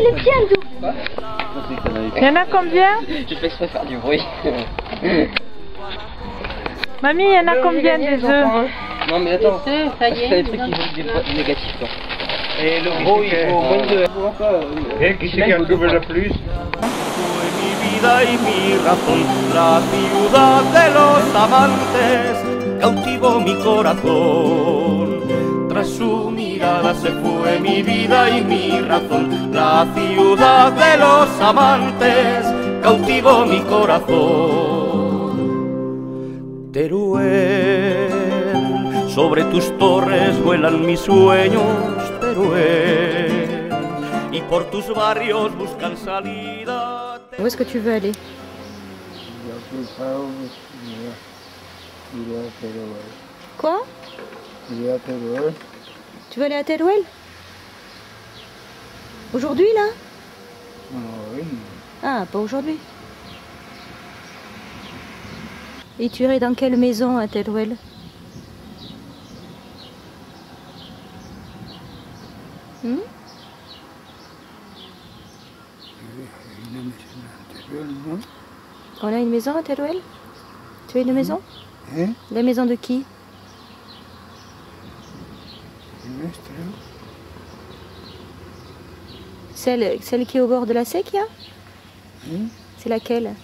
il est petit, Andrew. Il y en a combien Tu fais exprès faire du bruit. Mamie, il y en a combien des œufs Non mais attends, Des œufs, ça y est, c'est des trucs qui vont des fois négatifs quoi. Et le Gros, il faut moins de... Et qui c'est qui en trouve le plus mi vida y mi razón, la ciudad de los amantes cautivó mi corazón. Tras su mirada se fue mi vida y mi razón, la ciudad de los amantes cautivó mi corazón. Teruel, sobre tus torres vuelan mis sueños, Teruel, y por tus barrios buscan salida. Où est-ce que tu veux aller Quoi Tu veux aller à Teruel Aujourd'hui là? Ah, pas aujourd'hui. Et tu irais dans quelle maison à Teruel Hmm? On a une maison à Teruel Tu as une maison? Hein? La maison de qui? Celle, celle qui est au bord de la séquia Hmm C'est laquelle?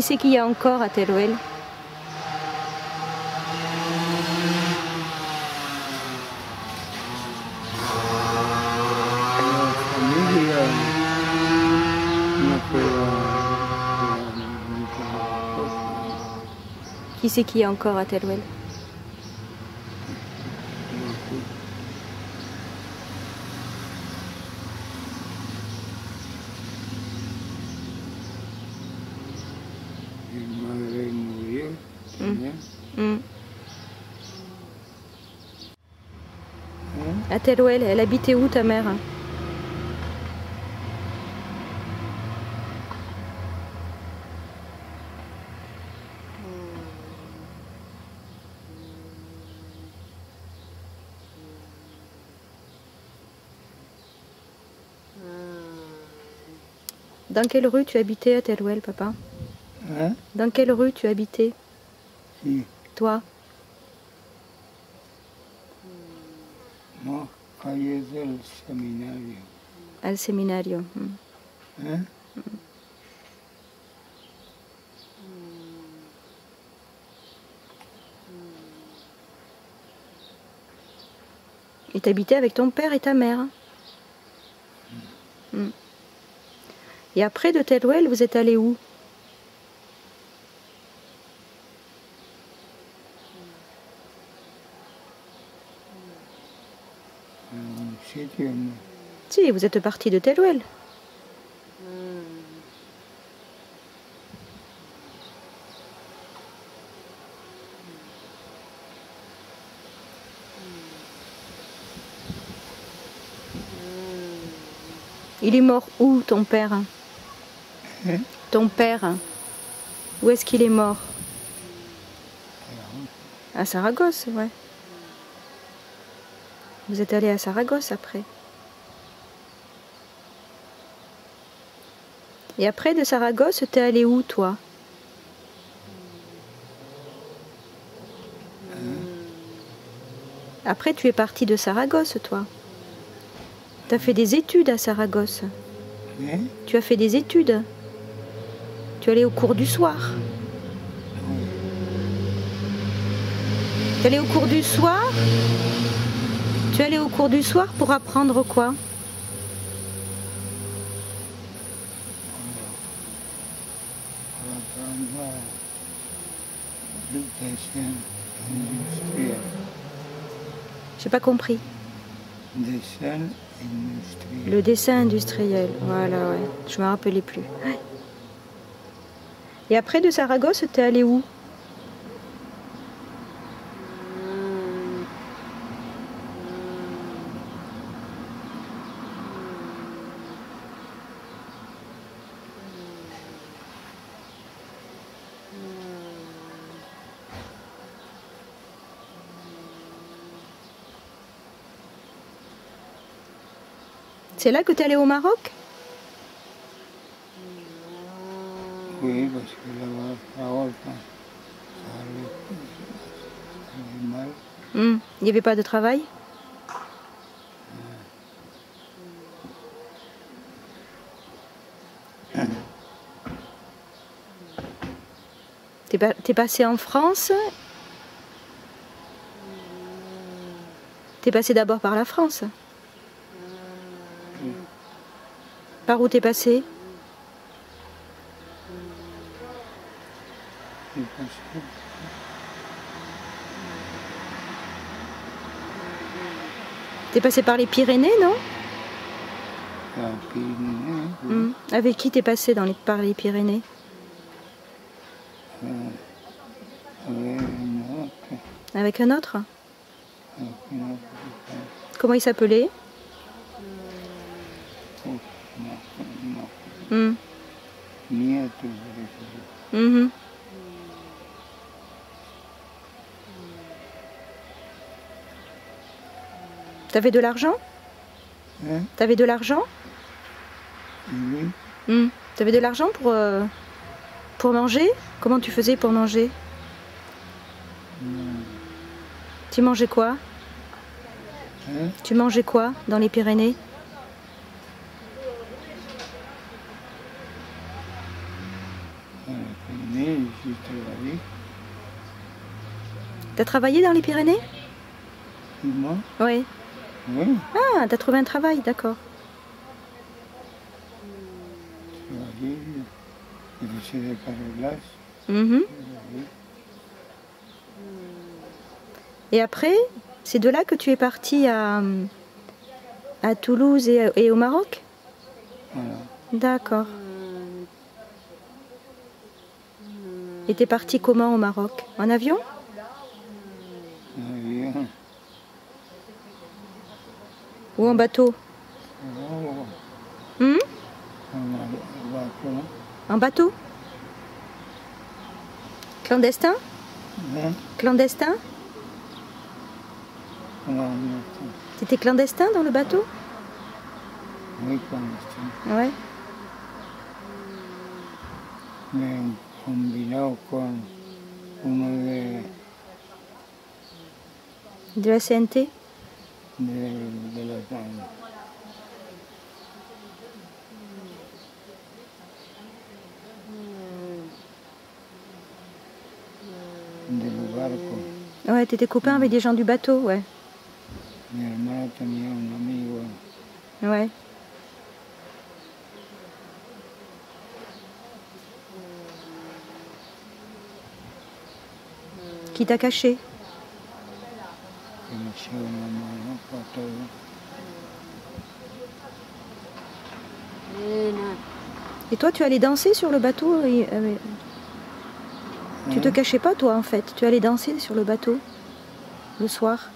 Qui c'est qu'il y a encore à Teruel? Qui c'est qu'il y a encore à Teruel mi madre murió también Hmm. ¿eh? À Teruel, elle habitait où ta mère Dans quelle rue tu habitais à Teruel, papa ¿Eh? Dans quelle rue tu habitais, Sí, toi seminario Al seminario. Hmm. ¿eh? Et t'habitais avec ton père et ta mère. Hmm. Et après de Teruel, vous êtes allé où? Vous êtes parti de Teruel. Il est mort où, ton père? Hein Ton père Où est-ce qu'il est mort? À Saragosse, ouais. Vous êtes allé à Saragosse après. Et après de Saragosse, t'es allé où, toi? Après, tu es parti de Saragosse, toi. Tu as fait des études à Saragosse. ¿eh? Tu as fait des études. Tu es allé au cours du soir. Tu es allé au cours du soir? Tu es allé au cours du soir pour apprendre quoi Tratando de ser industriel. J'ai pas compris. Dessin industriel. Le dessin industriel, voilà, ouais. Je me rappelais plus. Et après de Saragosse, t'es allé où? C'est là que t'es allé au Maroc? Oui, parce que là-bas, parole, ça allait, mal. Hmm, Il n'y avait pas de travail? T'es pa- t'es passé en France? T'es passé d'abord par la France? Par où t'es passé T'es passé par les Pyrénées, non la Pyrénées, oui, Hmm. Avec qui t'es passé dans les, par les Pyrénées avec autre, Avec un autre avec Comment il s'appelait fait, Hmm. dire. Mhm. T'avais de l'argent? Hein? T'avais de l'argent? Oui, Hmm. T'avais de l'argent pour, euh, pour manger? Comment tu faisais pour manger? Tu mangeais quoi? Hein? Tu mangeais quoi dans les Pyrénées À la Pyrénées, j'ai travaillé, T'as travaillé dans les Pyrénées moi, Oui. oui, Ah, t'as trouvé un travail, d'accord. travaillé, j'ai fait des carrelages, Mhm. Et après, c'est de là que tu es parti à, à Toulouse et, et au Maroc voilà. D'accord. Et t'es parti comment au Maroc? En avion, ou en bateau bateau, En bateau Clandestin? Clandestin T'étais clandestin dans le bateau oui, clandestin, Ouais. mais De la CNT de, de la barco. Ouais, t'étais copain avec des gens du bateau, ouais. Mi hermana tenía un amigo Ouais. Qui t'a caché? Et toi, tu allais danser sur le bateau et, euh, Tu te cachais pas, toi, en fait. Tu allais danser sur le bateau le soir.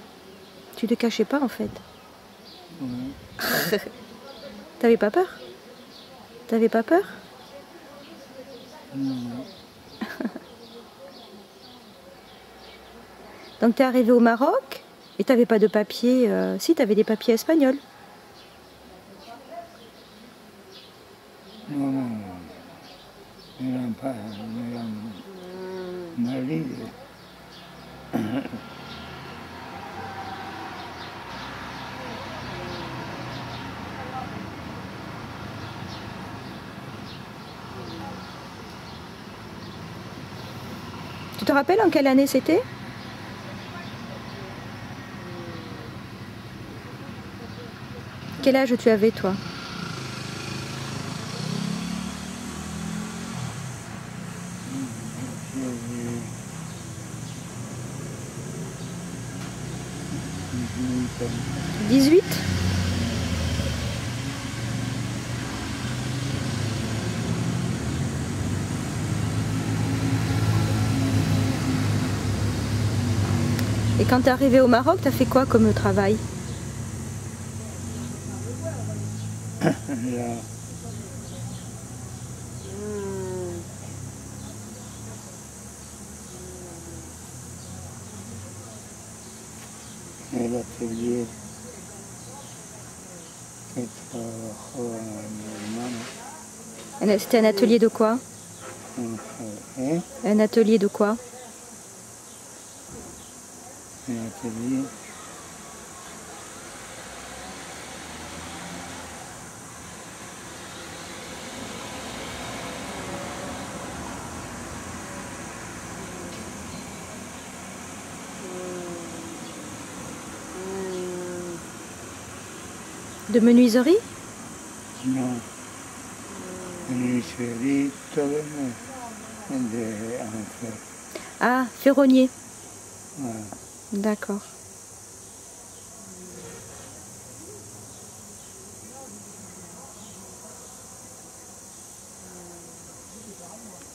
Tu te cachais pas, en fait. Ouais. T'avais pas peur? T'avais pas peur? No, Donc, t'es arrivé au Maroc et t'avais pas de papier. euh, Si, t'avais des papiers espagnols. no, no, no. Eran para, eran maridos. Tu te rappelles en quelle année c'était? Quel âge tu avais, toi 18 Et quand t'es arrivé au Maroc, t'as fait quoi comme travail Un- C'était un atelier de quoi? Un atelier de quoi El atelier De menuiserie? No. En el cerrito de, de Ángel. Ah, ferronnier. D'accord.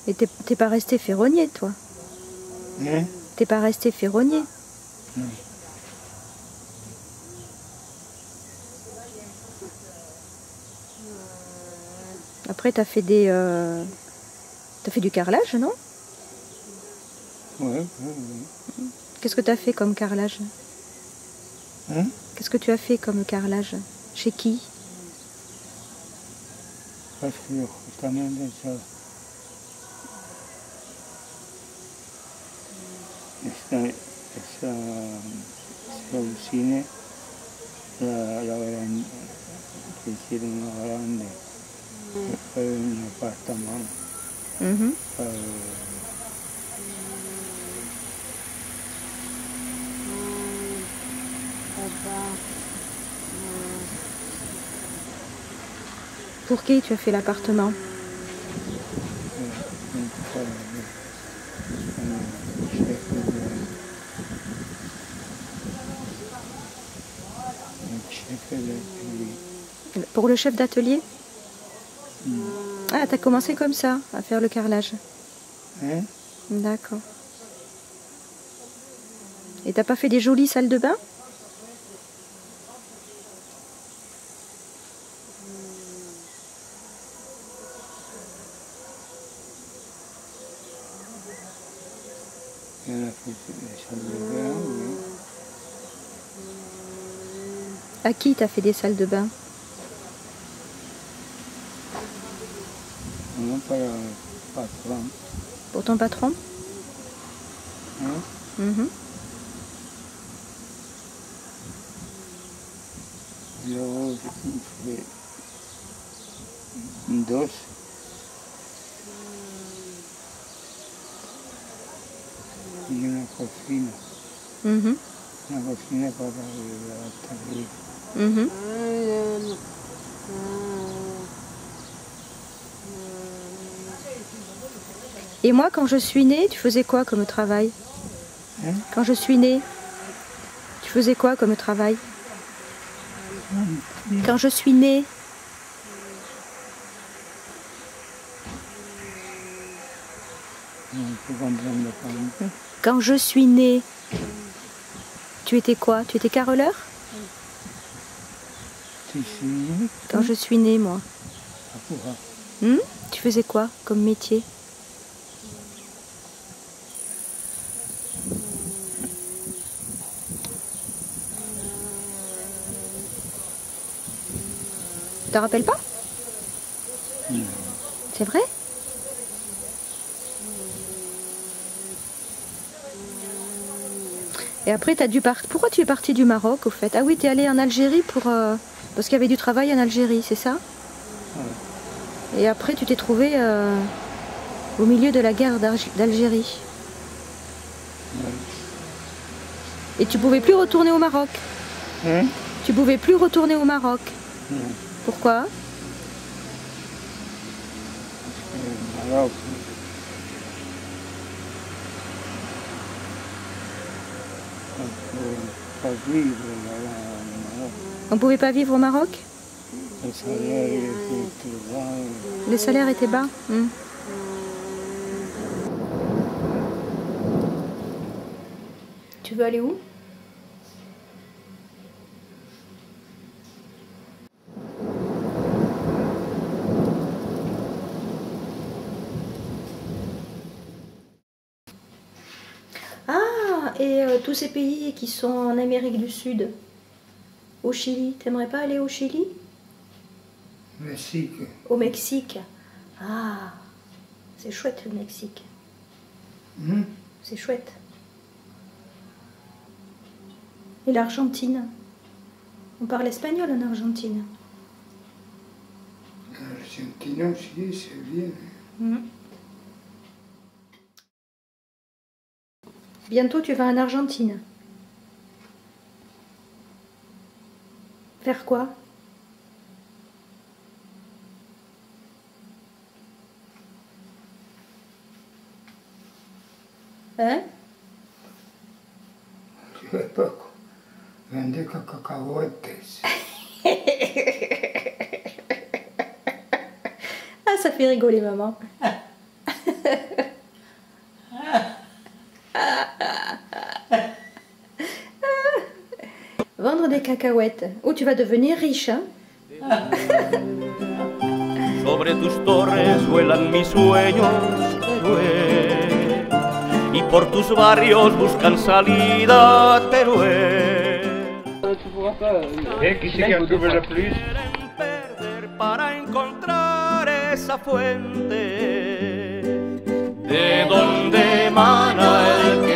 Et t'es pas resté ferronnier, toi? ¿Eh? T'es pas resté ferronnier? Non. Après, t'as fait des... euh, T'as fait du carrelage, non Ouais, ouais, ouais. Qu'est-ce que t'as fait comme carrelage Hein? Qu'est-ce que tu as fait comme carrelage Chez qui esa, esa usina la, la gran, que hicieron una grande, para Pour qui tu as fait l'appartement? Pour le chef d'atelier? T'as commencé comme ça, à faire le carrelage. Hein? D'accord. Et t'as pas fait des jolies salles de bain? À qui t'as fait des salles de bain? El patrón, Pour ton patron ¿eh? Mhm. Luego fue dos y una cocina, Mhm. una cocina para. Mhm. Et moi, quand je suis née, tu faisais quoi comme travail Hein? Quand je suis née, tu faisais quoi comme travail Quand je suis née, quand je suis née, tu étais quoi? Tu étais sí, Quand je suis née, moi. apuja. Hmm? Tu faisais quoi comme métier? Tu te rappelles pas. C'est vrai Et après, as dû partir. Pourquoi tu es parti du Maroc au fait? Ah oui, tu es allé en Algérie pour. euh, Parce qu'il y avait du travail en Algérie, c'est ça? Et après, tu t'es trouvé euh, au milieu de la guerre d'Alg- d'Algérie. Et tu pouvais plus retourner au Maroc? Hein? Tu pouvais plus retourner au Maroc? Pourquoi El Maroc. Porque pas vivre au Maroc. On pouvait pas vivre au Maroc Le salaire était bas. Les salaires étaient bas. Tu veux aller où Ah, et euh, tous ces pays qui sont en Amérique du Sud, au Chili, t'aimerais pas aller au Chili? Mexique, Au Mexique Ah, c'est chouette le Mexique. hmm? C'est chouette. Et l'Argentine? On parle espagnol en Argentine. l'Argentine aussi, c'est bien. Bientôt tu vas en Argentine. Faire quoi? Hein? Je sais pas. Vender cacahuètes. Ah, ça fait rigoler maman. Cacahuètes. Ou tu vas devenir riche, hein Sobre tus torres vuelan mis sueños, Teruel. Y por tus barrios buscan salida, Teruel. Perder para encontrar esa fuente de donde emana